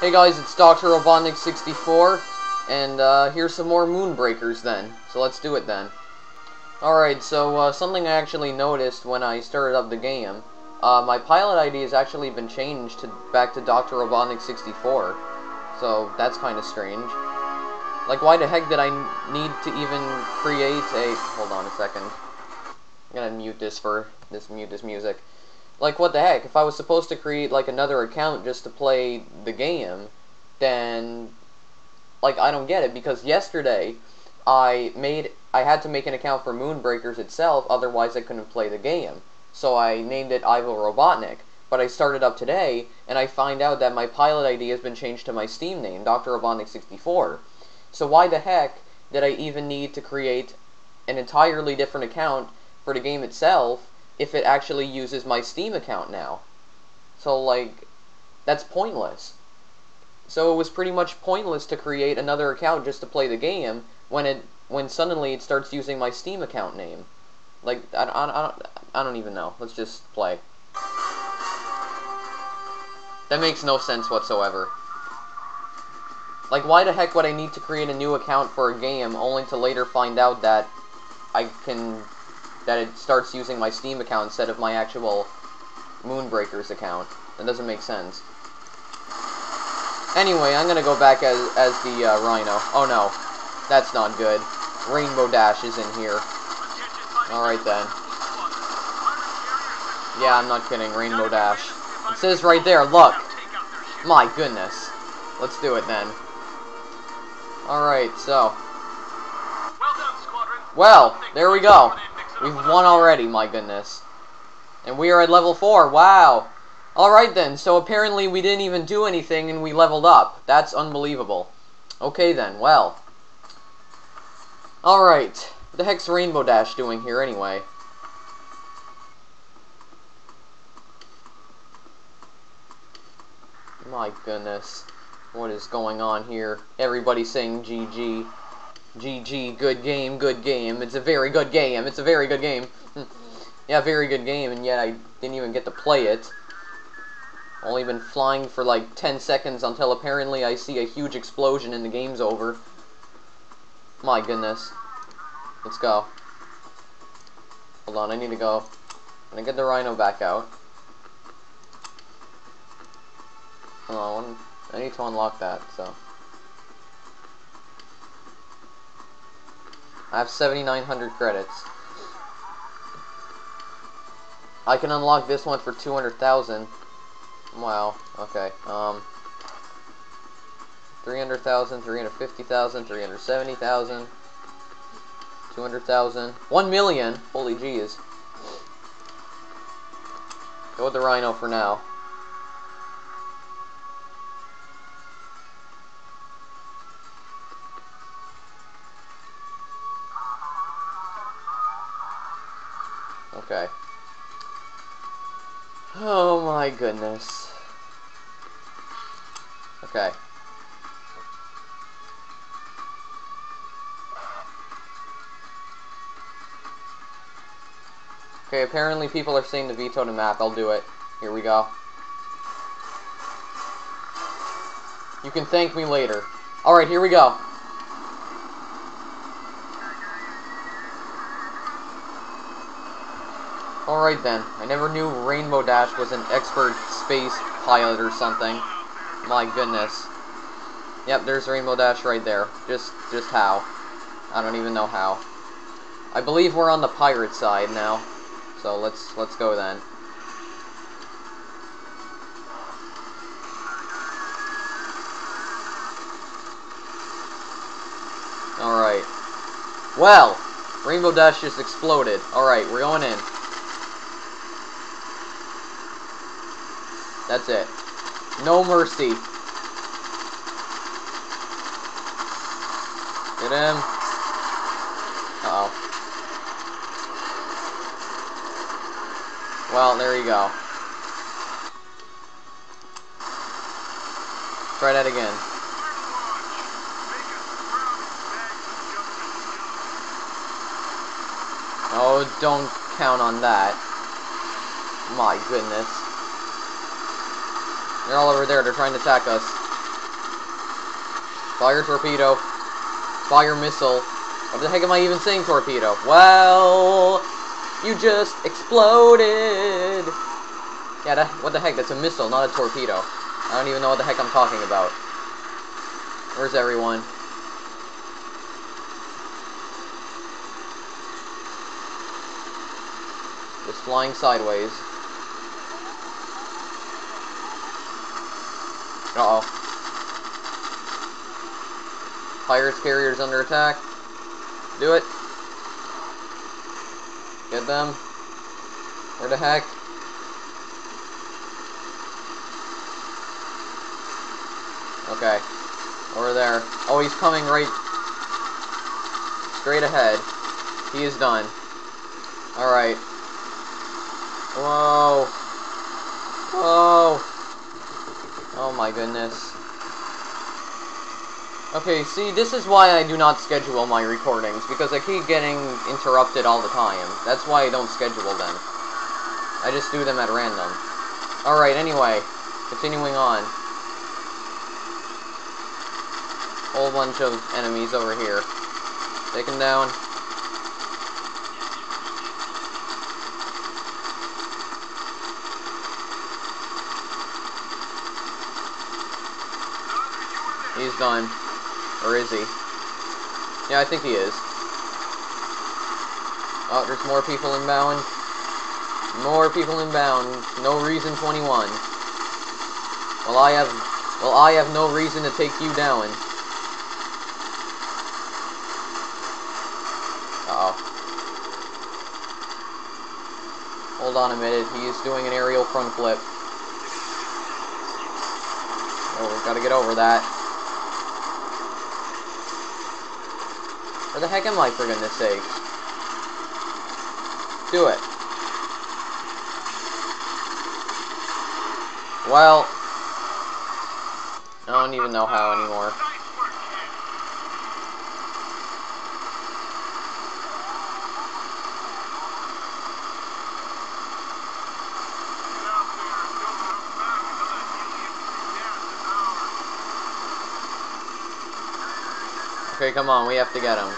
Hey guys, it's Dr. Robotnik64, and uh, here's some more Moonbreakers then. So let's do it then. Alright, so uh, something I actually noticed when I started up the game, uh, my pilot ID has actually been changed to back to Dr. Robotnik64. So that's kind of strange. Like, why the heck did I need to even create a... Hold on a second. I'm gonna mute this for... this mute this music like what the heck if I was supposed to create like another account just to play the game then like I don't get it because yesterday I made I had to make an account for Moonbreakers itself otherwise I couldn't play the game so I named it Ivo Robotnik but I started up today and I find out that my pilot ID has been changed to my Steam name Dr. Robotnik 64 so why the heck did I even need to create an entirely different account for the game itself if it actually uses my Steam account now. So, like, that's pointless. So it was pretty much pointless to create another account just to play the game when it when suddenly it starts using my Steam account name. Like, I, I, I, don't, I don't even know. Let's just play. That makes no sense whatsoever. Like, why the heck would I need to create a new account for a game only to later find out that I can that it starts using my Steam account instead of my actual Moonbreakers account. That doesn't make sense. Anyway, I'm gonna go back as, as the uh, Rhino. Oh no, that's not good. Rainbow Dash is in here. Alright then. Yeah, I'm not kidding, Rainbow Dash. It says right there, look! My goodness. Let's do it then. Alright, so. Well, there we go. We've won already, my goodness. And we are at level 4, wow! Alright then, so apparently we didn't even do anything and we leveled up. That's unbelievable. Okay then, well. Alright, what the heck's Rainbow Dash doing here anyway? My goodness. What is going on here? Everybody saying GG. GG, good game, good game. It's a very good game. It's a very good game. Hmm. yeah, very good game, and yet I didn't even get to play it. Only been flying for like 10 seconds until apparently I see a huge explosion and the game's over. My goodness. Let's go. Hold on, I need to go. I'm gonna get the Rhino back out. Hold on, I need to unlock that, so... I have 7,900 credits. I can unlock this one for 200,000. Wow, okay. Um, 300,000, 350,000, 370,000, 200,000, 1 million. Holy jeez. Go with the Rhino for now. Okay. Oh my goodness. Okay. Okay, apparently people are saying to veto the map. I'll do it. Here we go. You can thank me later. Alright, here we go. Alright then, I never knew Rainbow Dash was an expert space pilot or something. My goodness. Yep, there's Rainbow Dash right there. Just, just how. I don't even know how. I believe we're on the pirate side now. So let's, let's go then. Alright. Well, Rainbow Dash just exploded. Alright, we're going in. That's it. No mercy. Get him. Uh oh Well, there you go. Try that again. Oh, don't count on that. My goodness. They're all over there. They're trying to attack us. Fire torpedo. Fire missile. What the heck am I even saying torpedo? Well, you just exploded. Yeah, that, what the heck? That's a missile, not a torpedo. I don't even know what the heck I'm talking about. Where's everyone? Just flying sideways. Uh-oh. Pirates carriers under attack. Do it. Get them. Where the heck? Okay. Over there. Oh, he's coming right straight ahead. He is done. Alright. Whoa. Whoa. Oh my goodness. Okay, see, this is why I do not schedule my recordings, because I keep getting interrupted all the time. That's why I don't schedule them. I just do them at random. Alright, anyway, continuing on. Whole bunch of enemies over here. Take them down. Done. Or is he? Yeah, I think he is. Oh, there's more people inbound. More people inbound. No reason 21. Well, I have... Well, I have no reason to take you down. Uh oh Hold on a minute. He's doing an aerial front flip. Oh, we've gotta get over that. Where the heck am I, for goodness sake? Do it. Well, I don't even know how anymore. Okay, come on, we have to get him.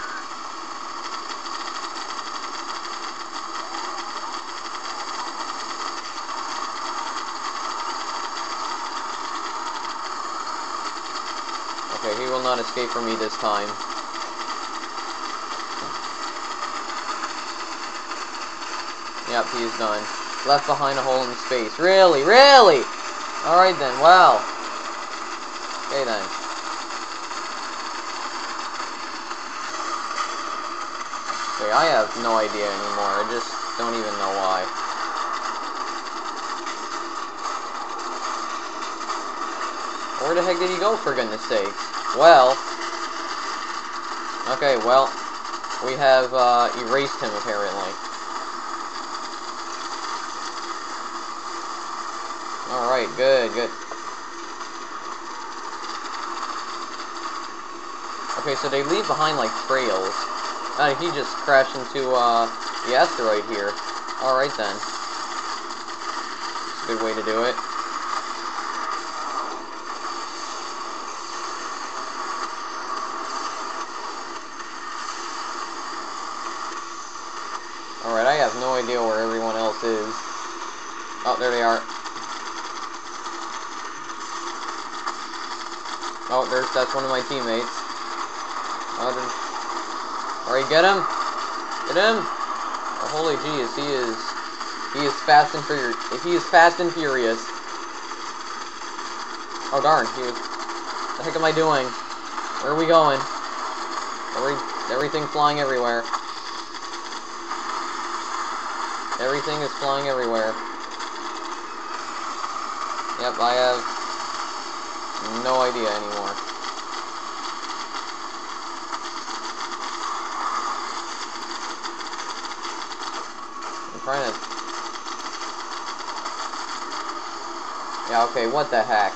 Okay, he will not escape from me this time. Yep, he's done. Left behind a hole in space. Really? Really? Alright then, wow. Okay then. Okay, I have no idea anymore. I just don't even know why. Where the heck did he go, for goodness sakes? Well... Okay, well... We have, uh, erased him, apparently. Alright, good, good. Okay, so they leave behind, like, trails. Uh, he just crashed into, uh, the asteroid here. Alright then. It's a good way to do it. Alright, I have no idea where everyone else is. Oh, there they are. Oh, there's that's one of my teammates. Oh, Alright, get him! Get him! Oh, holy jeez, he is... He is fast and furious. He is fast and furious. Oh, darn, he was... The heck am I doing? Where are we going? Every, everything flying everywhere. Everything is flying everywhere. I have no idea anymore. I'm trying to... Yeah, okay, what the heck?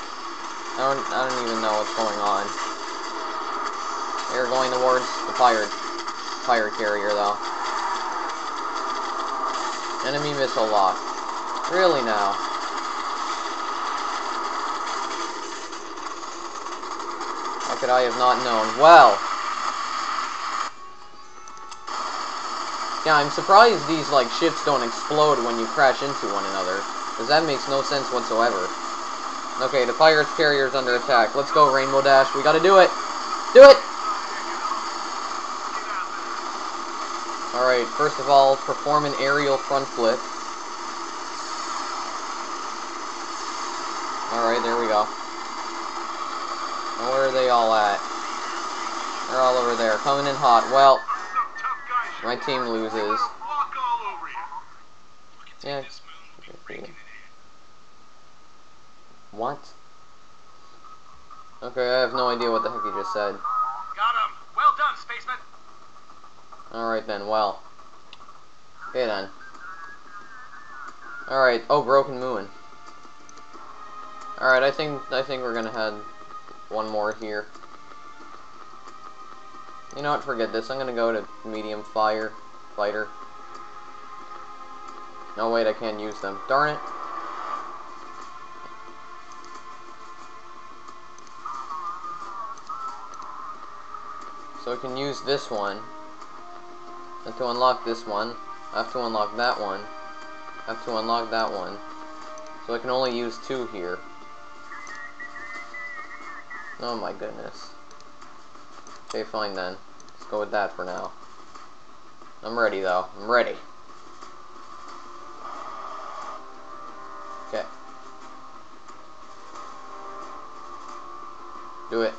I don't, I don't even know what's going on. They're going towards the pirate, pirate carrier, though. Enemy missile lock. Really now? Could I have not known? Well. Yeah, I'm surprised these, like, ships don't explode when you crash into one another. Because that makes no sense whatsoever. Okay, the pirate's carrier's under attack. Let's go, Rainbow Dash. We gotta do it! Do it! Alright, first of all, perform an aerial front flip. Alright, there we go. Now, where are they all at? They're all over there, coming in hot. Well, my team loses. Yeah. What? Okay, I have no idea what the heck he just said. Got him. Well done, spaceman. Alright then, well. Okay then. Alright, oh, Broken Moon. Alright, I think I think we're gonna head one more here. You know what, forget this. I'm gonna go to medium fire fighter. No wait, I can't use them. Darn it. So I can use this one. And to unlock this one, I have to unlock that one. I have to unlock that one. So I can only use two here. Oh my goodness. Okay, fine then. Let's go with that for now. I'm ready though. I'm ready. Okay. Do it.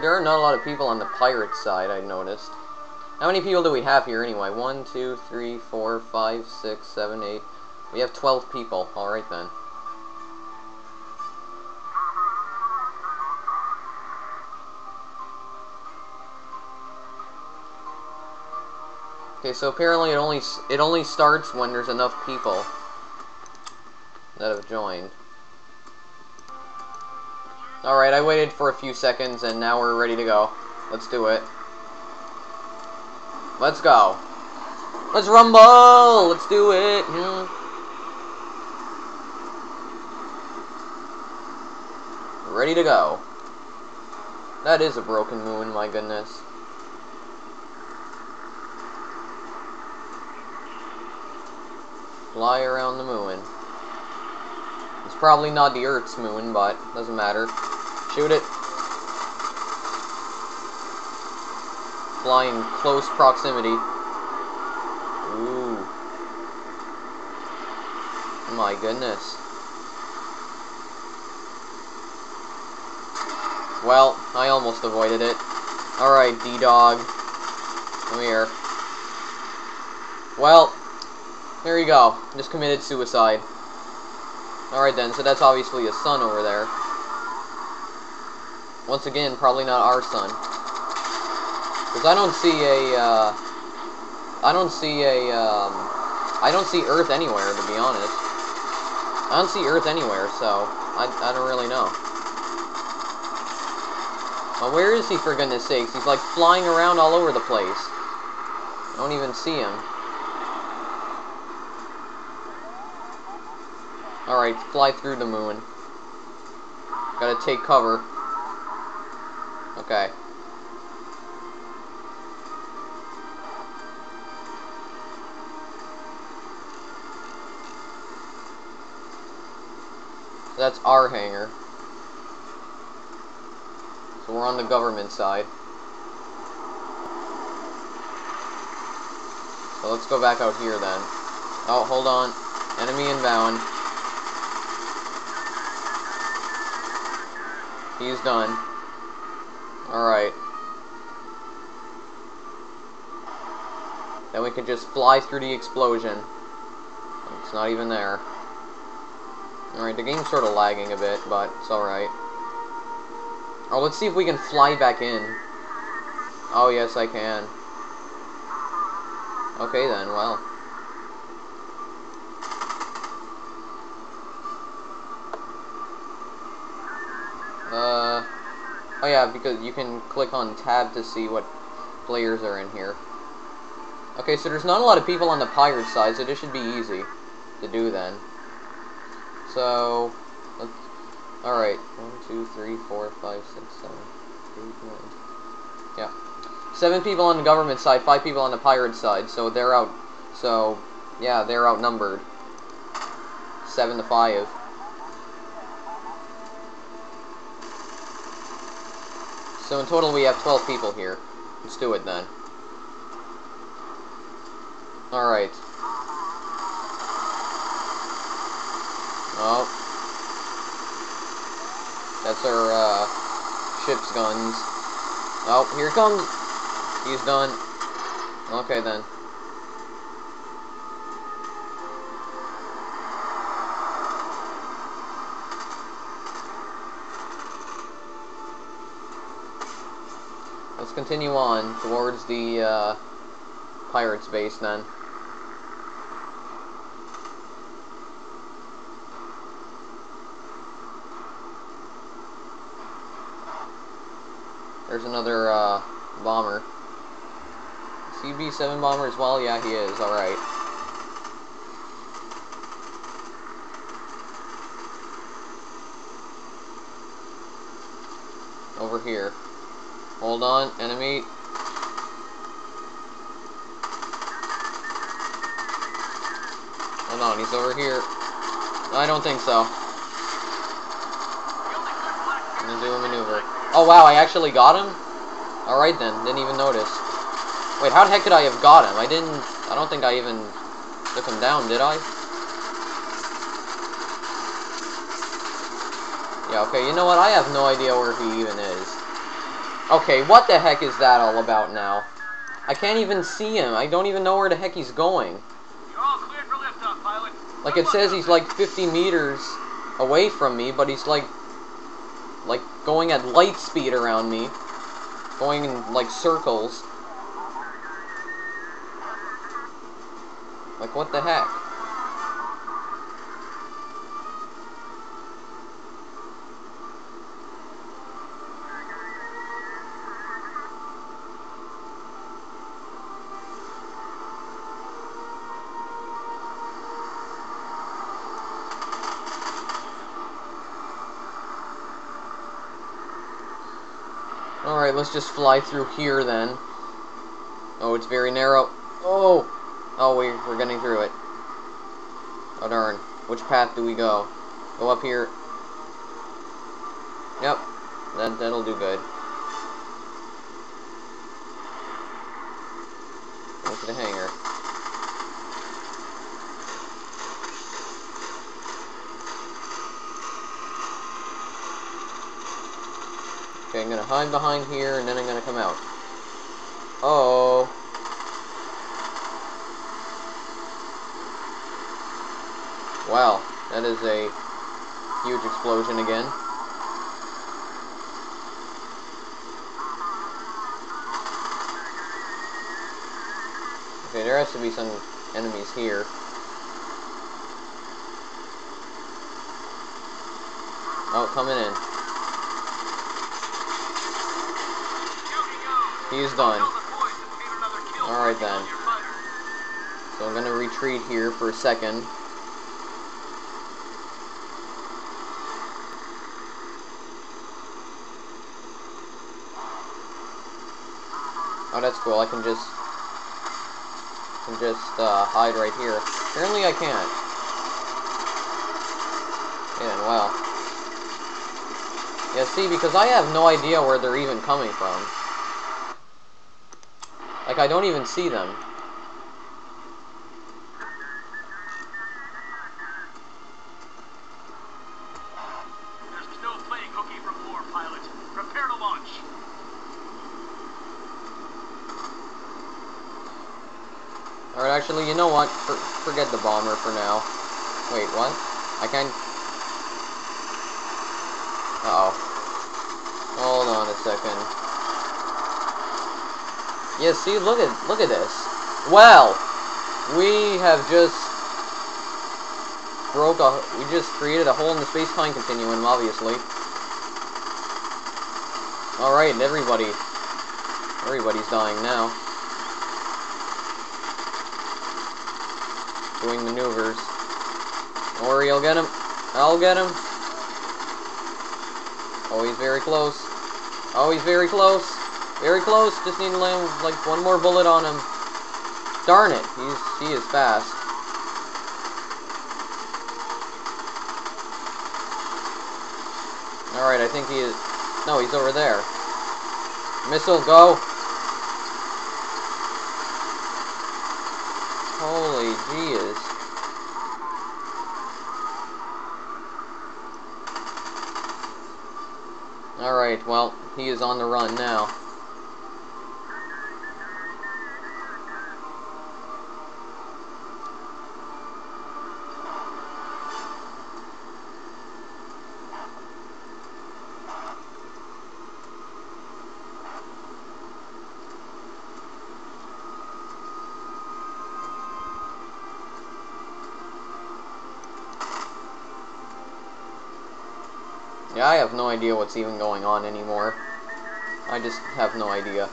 There are not a lot of people on the pirate side, I noticed. How many people do we have here anyway? One, two, three, four, five, six, seven, eight. We have 12 people. Alright then. Okay, so apparently it only it only starts when there's enough people that have joined. Alright, I waited for a few seconds and now we're ready to go. Let's do it. Let's go. Let's rumble! Let's do it! Hmm. Ready to go. That is a broken moon, my goodness. Fly around the moon. It's probably not the Earth's moon, but doesn't matter. Shoot it. Flying close proximity. Ooh. My goodness. Well, I almost avoided it. Alright, D-Dog. Come here. Well, there you go. Just committed suicide. Alright then, so that's obviously a sun over there. Once again, probably not our sun. Because I don't see a, uh, I don't see a, um, I don't see Earth anywhere, to be honest. I don't see Earth anywhere, so I, I don't really know. Well, where is he, for goodness sakes? He's, like, flying around all over the place. I don't even see him. Alright, fly through the moon. Gotta take cover. Okay. That's our hangar. So we're on the government side. So let's go back out here then. Oh, hold on. Enemy inbound. He's done. Alright. Then we can just fly through the explosion. It's not even there. Alright, the game's sort of lagging a bit, but it's alright. Oh, let's see if we can fly back in. Oh, yes, I can. Okay, then, well. Uh... Oh yeah, because you can click on tab to see what players are in here. Okay, so there's not a lot of people on the pirate side, so this should be easy to do then. So, let's, alright, 1, 2, 3, 4, 5, 6, 7, 8, 9, yeah. Seven people on the government side, five people on the pirate side, so they're out, so, yeah, they're outnumbered. Seven to five. So in total we have 12 people here. Let's do it then. Alright. Oh. That's our, uh, ship's guns. Oh, here comes! He's done. Okay then. Continue on towards the uh, pirates base then. There's another uh, bomber. CB-7 bomber as well? Yeah, he is. Alright. Over here. Hold on, enemy. Hold on, he's over here. I don't think so. I'm gonna do a maneuver. Oh wow, I actually got him? Alright then, didn't even notice. Wait, how the heck could I have got him? I didn't, I don't think I even took him down, did I? Yeah, okay, you know what, I have no idea where he even is. Okay, what the heck is that all about now? I can't even see him, I don't even know where the heck he's going. You're all cleared for liftoff, pilot. Like it says he's like 50 meters away from me, but he's like like going at light speed around me, going in like circles. Like what the heck? Let's just fly through here then. Oh, it's very narrow. Oh! Oh, we, we're getting through it. Oh darn. Which path do we go? Go up here. Yep. That, that'll do good. Go to the hangar. Hide behind here, and then I'm gonna come out. Oh. Wow, that is a huge explosion again. Okay, there has to be some enemies here. Oh, coming in. Right, done. Alright then. So I'm gonna retreat here for a second. Oh, that's cool. I can just can just uh, hide right here. Apparently, I can't. Yeah, well. Yeah, see, because I have no idea where they're even coming from. Like, I don't even see them. There's no playing hooky from war, pilot. Prepare to launch. Alright, actually, you know what? For, forget the bomber for now. Wait, what? I can't... Uh oh Hold on a second. See, look at look at this. Well, we have just broke a... We just created a hole in the space-time continuum, obviously. Alright, everybody. Everybody's dying now. Doing maneuvers. Worry, I'll get him. I'll get him. He's very close. He's very close. Very close. Just need to land like one more bullet on him. Darn it. He's he is fast. Alright, I think he is... No, he's over there. Missile, go! Holy jeez. Alright, well, he is on the run now. I have no idea what's even going on anymore. I just have no idea.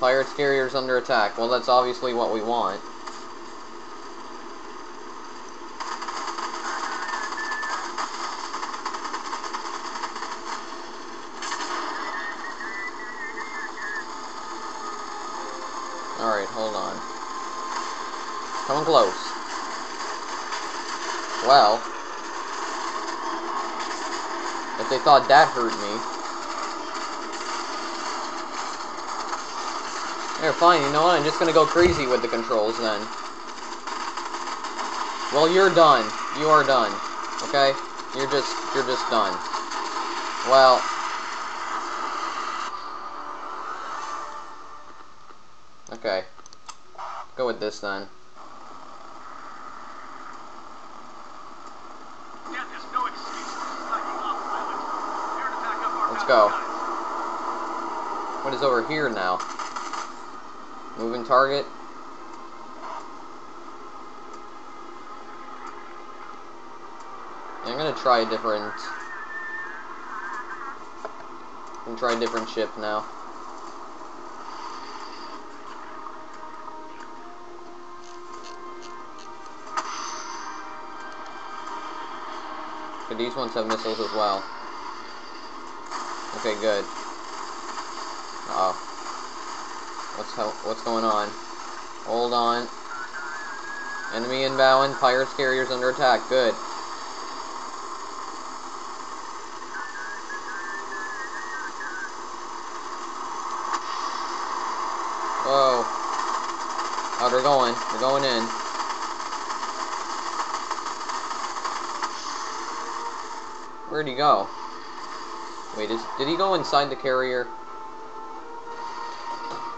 Pirates carriers under attack. Well, that's obviously what we want. Well. If they thought that hurt me. They're fine, you know what? I'm just gonna go crazy with the controls then. Well, you're done. You are done. Okay? You're just, you're just done. Well. Okay. Go with this then. Death is no excuse for slacking off, pilot. Prepare to back up our Let's go. What is over here now? Moving target. I'm gonna try a different. I'm gonna try a different ship now. But these ones have missiles as well. Okay, good. Uh oh. What's what's going on? Hold on. Enemy inbound. Pirates carriers under attack. Good. Whoa. Oh, they're going. They're going in. Where'd he go? Wait, is, did he go inside the carrier?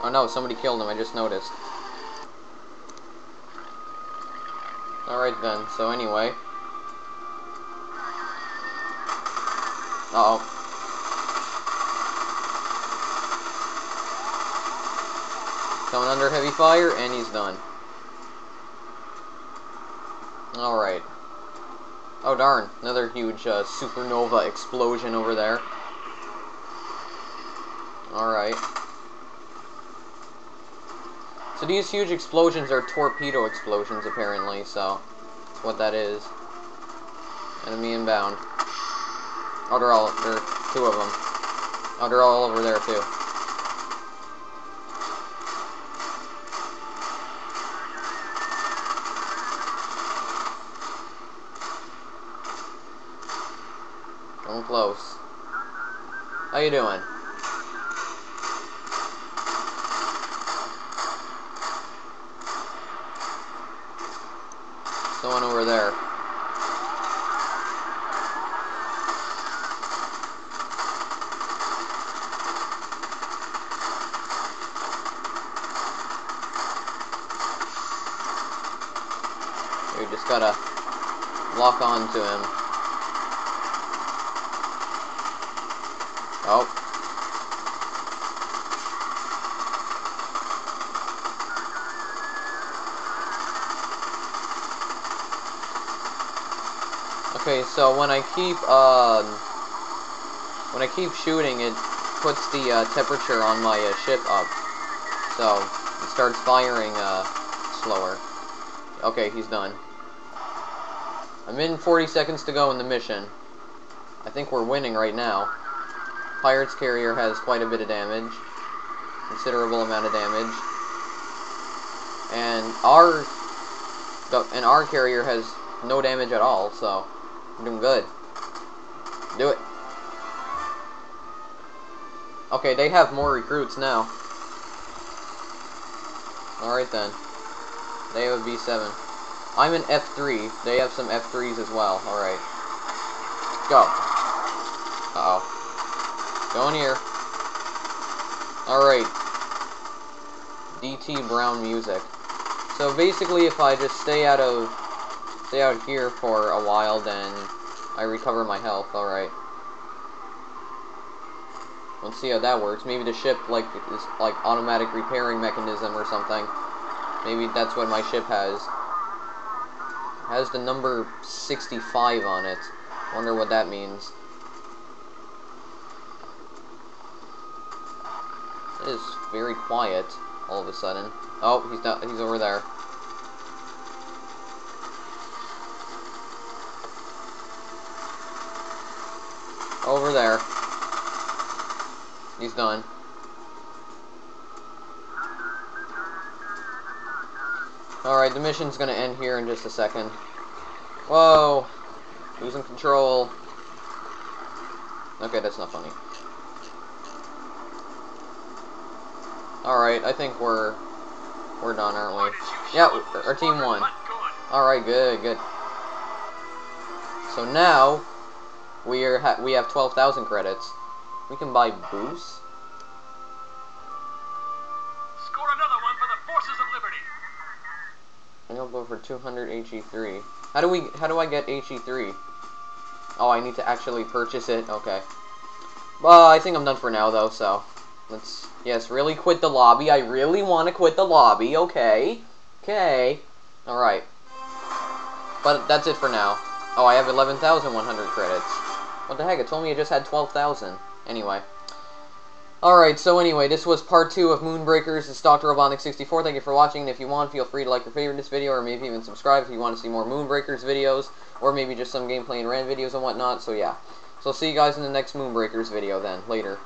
Oh no, somebody killed him, I just noticed. Alright then, so anyway. Uh oh. Coming under heavy fire, and he's done. Alright. Oh darn, another huge uh, supernova explosion over there. Alright. So these huge explosions are torpedo explosions, apparently, so that's what that is. Enemy inbound. Oh, they're all, there are two of them. Oh, they're all over there, too. Coming close. How you doing? Someone over there. We just gotta lock on to him. Oh. Okay, so when I keep, uh, when I keep shooting, it puts the uh, temperature on my uh, ship up. So, it starts firing uh, slower. Okay, he's done. I'm in 40 seconds to go in the mission. I think we're winning right now. Pirate's carrier has quite a bit of damage. Considerable amount of damage. And our and our carrier has no damage at all, so doing good. Do it. Okay, they have more recruits now. Alright then. They have a V7. I'm an F3. They have some F3s as well. Alright. Go. Uh-oh. Going here. Alright. DT Brown music. So basically, if I just stay out of... Stay out here for a while, then I recover my health. Alright. Let's see how that works. Maybe the ship, like, is, like, automatic repairing mechanism or something. Maybe that's what my ship has. It has the number 65 on it. Wonder what that means. It is very quiet all of a sudden. Oh, he's not he's over there. Over there. He's done. Alright, the mission's gonna end here in just a second. Whoa! Losing control. Okay, that's not funny. Alright, I think we're we're done, aren't we? Yeah, our team won. Alright, good, good. So now we are ha we have 12,000 credits. We can buy boost. Score another one for the forces of liberty. And I'll go for 200 HE3. How do we how do I get HE3? Oh, I need to actually purchase it. Okay. Well, I think I'm done for now though, so let's yes, really quit the lobby. I really want to quit the lobby. Okay. Okay. All right. But that's it for now. Oh, I have 11,100 credits. What the heck? It told me it just had 12,000. Anyway. Alright, so anyway, this was part 2 of Moonbreakers. It's Dr. Robotnik64. Thank you for watching, and if you want, feel free to like or favorite this video, or maybe even subscribe if you want to see more Moonbreakers videos, or maybe just some gameplay and rant videos and whatnot, so yeah. So I'll see you guys in the next Moonbreakers video then, later.